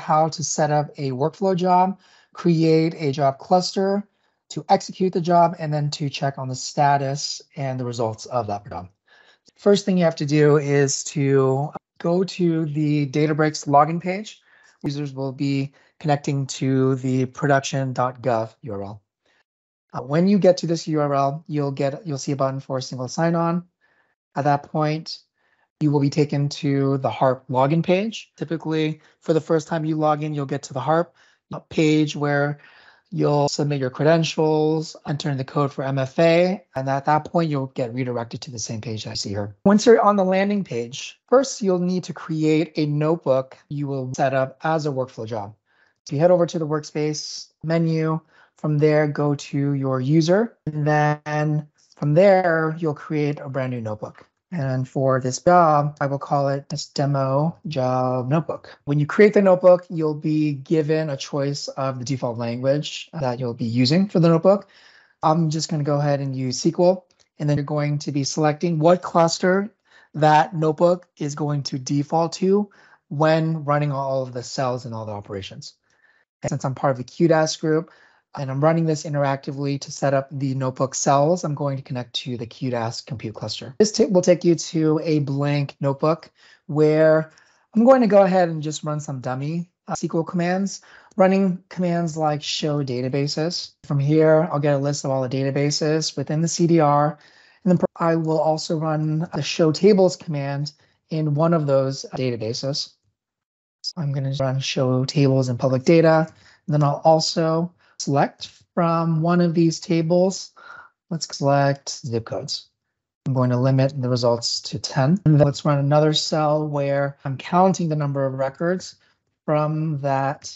how to set up a workflow job, create a job cluster to execute the job, and then to check on the status and the results of that job. First thing you have to do is to go to the Databricks login page. Users will be connecting to the production.gov URL. Uh, when you get to this URL, you'll get you'll see a button for single sign-on. At that point, you will be taken to the HARP login page. Typically, for the first time you log in, you'll get to the HARP uh, page where you'll submit your credentials, enter in the code for MFA, and at that point, you'll get redirected to the same page I see here. Once you're on the landing page, first you'll need to create a notebook you will set up as a workflow job. So you head over to the workspace menu. From there, go to your user, and then from there, you'll create a brand new notebook. And for this job, I will call it this demo job notebook. When you create the notebook, you'll be given a choice of the default language that you'll be using for the notebook. I'm just going to go ahead and use SQL, and then you're going to be selecting what cluster that notebook is going to default to when running all of the cells and all the operations. And since I'm part of the QDAS group, and I'm running this interactively to set up the notebook cells. I'm going to connect to the QDAS compute cluster. This will take you to a blank notebook where I'm going to go ahead and just run some dummy uh, SQL commands, running commands like show databases. From here, I'll get a list of all the databases within the CDR. And then I will also run the show tables command in one of those databases. So I'm going to run show tables in public data. And then I'll also select from one of these tables. Let's select zip codes. I'm going to limit the results to 10. And let's run another cell where I'm counting the number of records from that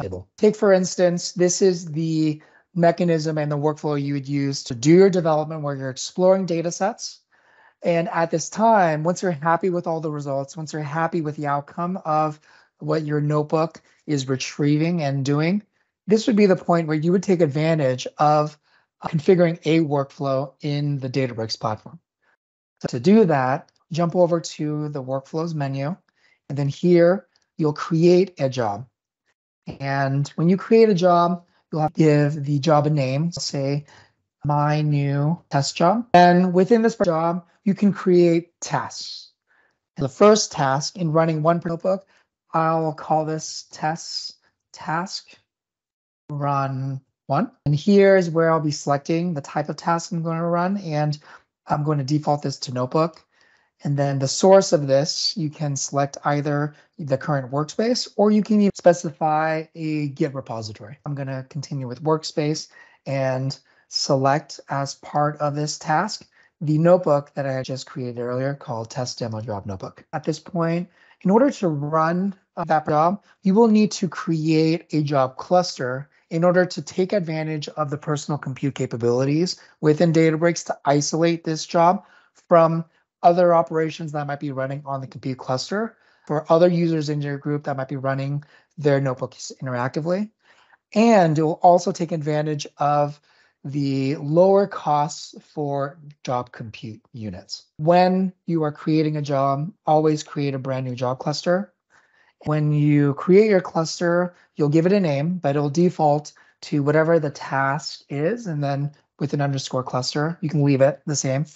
table. Take, for instance, this is the mechanism and the workflow you would use to do your development where you're exploring data sets. And at this time, once you're happy with all the results, once you're happy with the outcome of what your notebook is retrieving and doing, this would be the point where you would take advantage of configuring a workflow in the Databricks platform. So to do that, jump over to the workflows menu, and then here you'll create a job. And when you create a job, you'll have to give the job a name, say my new test job. And within this job, you can create tasks. And the first task in running one notebook, I'll call this test task run one. And here is where I'll be selecting the type of task I'm going to run. And I'm going to default this to notebook. And then the source of this, you can select either the current workspace or you can even specify a Git repository. I'm going to continue with workspace and select as part of this task the notebook that I just created earlier called test demo job notebook. At this point, in order to run that job, you will need to create a job cluster in order to take advantage of the personal compute capabilities within Databricks to isolate this job from other operations that might be running on the compute cluster for other users in your group that might be running their notebooks interactively. And it will also take advantage of the lower costs for job compute units. When you are creating a job, always create a brand new job cluster when you create your cluster, you'll give it a name, but it'll default to whatever the task is. And then with an underscore cluster, you can leave it the same.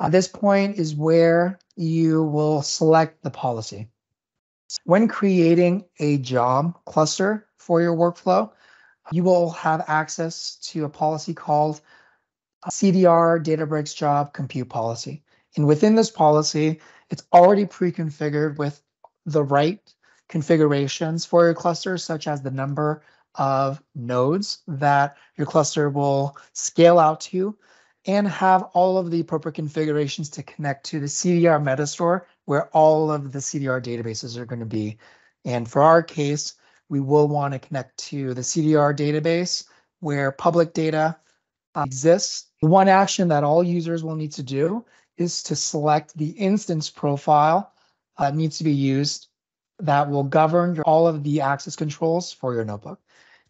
At this point is where you will select the policy. When creating a job cluster for your workflow, you will have access to a policy called uh, CDR Databricks Job Compute Policy. And within this policy, it's already pre-configured with the right configurations for your cluster, such as the number of nodes that your cluster will scale out to, and have all of the appropriate configurations to connect to the CDR Metastore, where all of the CDR databases are going to be. And for our case, we will want to connect to the CDR database where public data uh, exists. One action that all users will need to do is to select the instance profile uh, needs to be used that will govern all of the access controls for your notebook.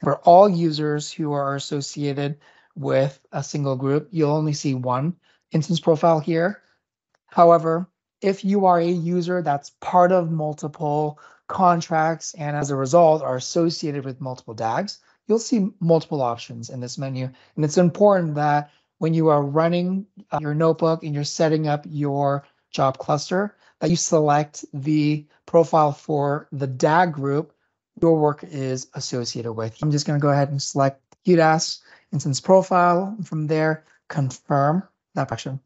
For all users who are associated with a single group, you'll only see one instance profile here. However, if you are a user that's part of multiple contracts and as a result are associated with multiple DAGs, you'll see multiple options in this menu. And it's important that when you are running uh, your notebook and you're setting up your job cluster, that you select the profile for the DAG group your work is associated with. I'm just going to go ahead and select QDAS instance profile. From there, confirm that action.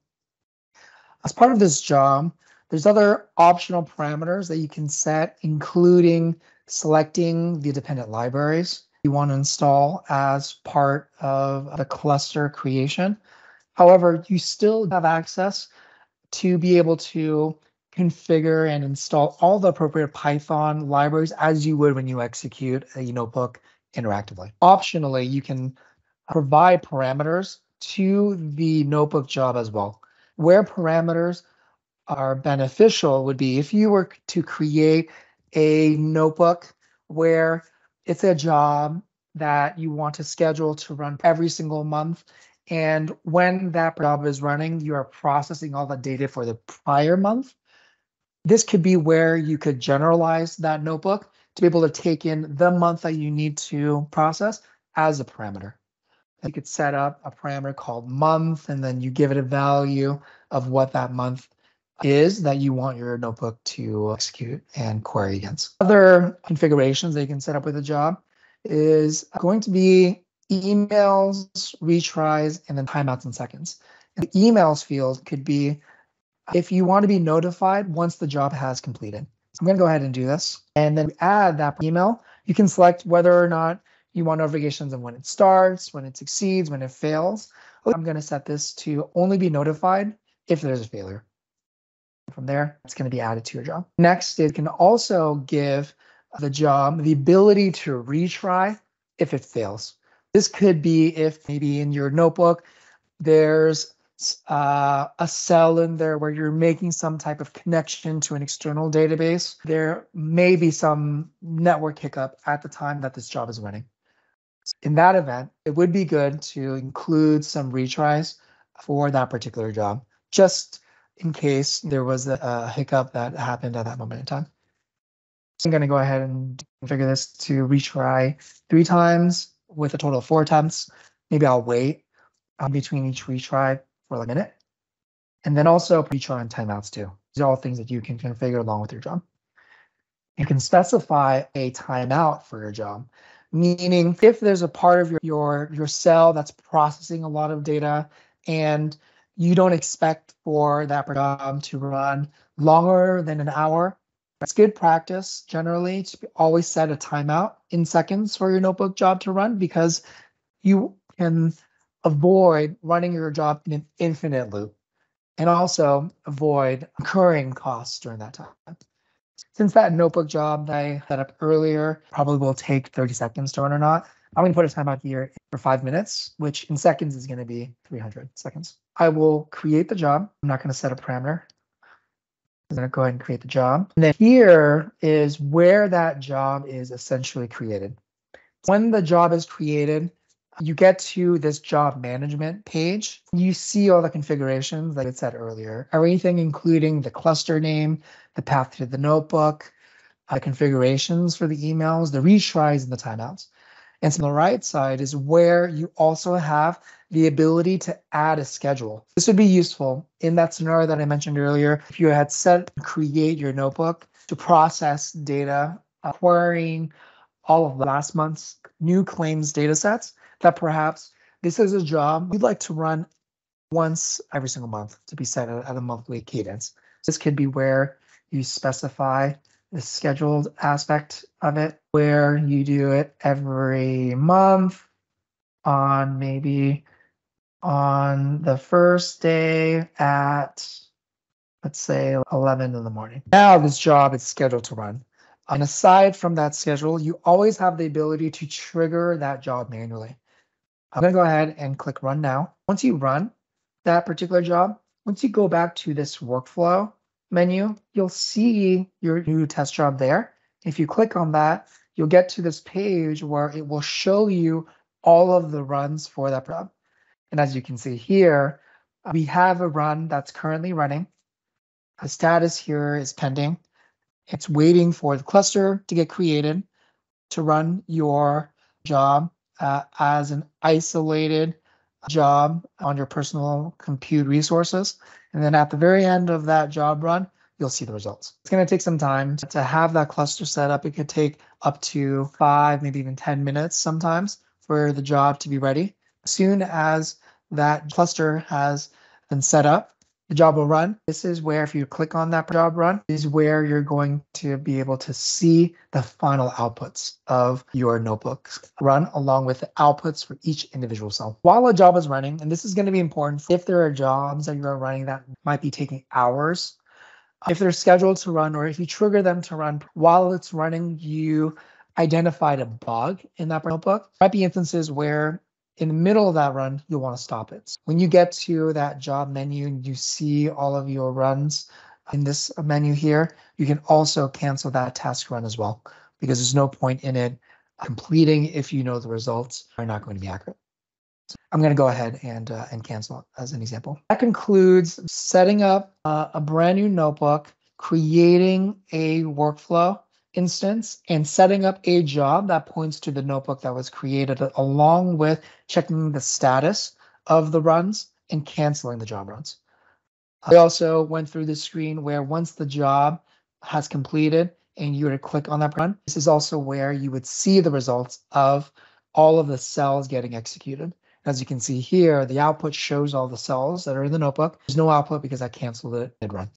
As part of this job, there's other optional parameters that you can set, including selecting the dependent libraries you want to install as part of the cluster creation. However, you still have access to be able to configure and install all the appropriate Python libraries as you would when you execute a notebook interactively. Optionally, you can provide parameters to the notebook job as well. Where parameters are beneficial would be if you were to create a notebook where it's a job that you want to schedule to run every single month. And when that job is running, you are processing all the data for the prior month. This could be where you could generalize that notebook to be able to take in the month that you need to process as a parameter. You could set up a parameter called month, and then you give it a value of what that month is that you want your notebook to execute and query against. Other configurations that you can set up with a job is going to be emails, retries, and then timeouts in seconds. And the emails field could be if you want to be notified once the job has completed. I'm going to go ahead and do this. And then add that email. You can select whether or not you want notifications of when it starts, when it succeeds, when it fails. I'm going to set this to only be notified if there's a failure. From there, it's going to be added to your job. Next, it can also give the job the ability to retry if it fails. This could be if maybe in your notebook, there's uh, a cell in there where you're making some type of connection to an external database, there may be some network hiccup at the time that this job is running. In that event, it would be good to include some retries for that particular job, just in case there was a, a hiccup that happened at that moment in time. I'm going to go ahead and configure this to retry three times with a total of four attempts. Maybe I'll wait um, between each retry for a minute. And then also retry and timeouts too. These are all things that you can configure along with your job. You can specify a timeout for your job, meaning if there's a part of your, your, your cell that's processing a lot of data and you don't expect for that job to run longer than an hour, it's good practice generally to always set a timeout in seconds for your notebook job to run because you can avoid running your job in an infinite loop and also avoid incurring costs during that time. Since that notebook job that I set up earlier probably will take 30 seconds to run or not, I'm going to put a timeout here for five minutes, which in seconds is going to be 300 seconds. I will create the job. I'm not going to set a parameter. I'm going to go ahead and create the job. And then here is where that job is essentially created. When the job is created, you get to this job management page. You see all the configurations like I said earlier, everything including the cluster name, the path to the notebook, uh, configurations for the emails, the retries, and the timeouts. And so on the right side is where you also have the ability to add a schedule. This would be useful in that scenario that I mentioned earlier. If you had set create your notebook to process data, uh, querying all of last month's new claims data sets, that perhaps this is a job you'd like to run once every single month to be set at a monthly cadence. This could be where you specify the scheduled aspect of it, where you do it every month on maybe on the first day at let's say 11 in the morning. Now this job is scheduled to run. And aside from that schedule, you always have the ability to trigger that job manually. I'm going to go ahead and click run now. Once you run that particular job, once you go back to this workflow menu, you'll see your new test job there. If you click on that, you'll get to this page where it will show you all of the runs for that job. And as you can see here, we have a run that's currently running. The status here is pending. It's waiting for the cluster to get created to run your job uh, as an isolated job on your personal compute resources. And then at the very end of that job run, you'll see the results. It's going to take some time to have that cluster set up. It could take up to five, maybe even 10 minutes sometimes for the job to be ready. As soon as that cluster has been set up, the job will run. This is where if you click on that job run is where you're going to be able to see the final outputs of your notebooks run along with the outputs for each individual cell. While a job is running, and this is going to be important if there are jobs that you're running that might be taking hours, uh, if they're scheduled to run or if you trigger them to run while it's running, you identified a bug in that notebook. There might be instances where in the middle of that run, you'll want to stop it. When you get to that job menu and you see all of your runs in this menu here, you can also cancel that task run as well, because there's no point in it completing if you know the results are not going to be accurate. I'm going to go ahead and, uh, and cancel as an example. That concludes setting up uh, a brand new notebook, creating a workflow, instance and setting up a job that points to the notebook that was created along with checking the status of the runs and canceling the job runs. I also went through the screen where once the job has completed and you were to click on that run, this is also where you would see the results of all of the cells getting executed. As you can see here, the output shows all the cells that are in the notebook. There's no output because I canceled it mid-run.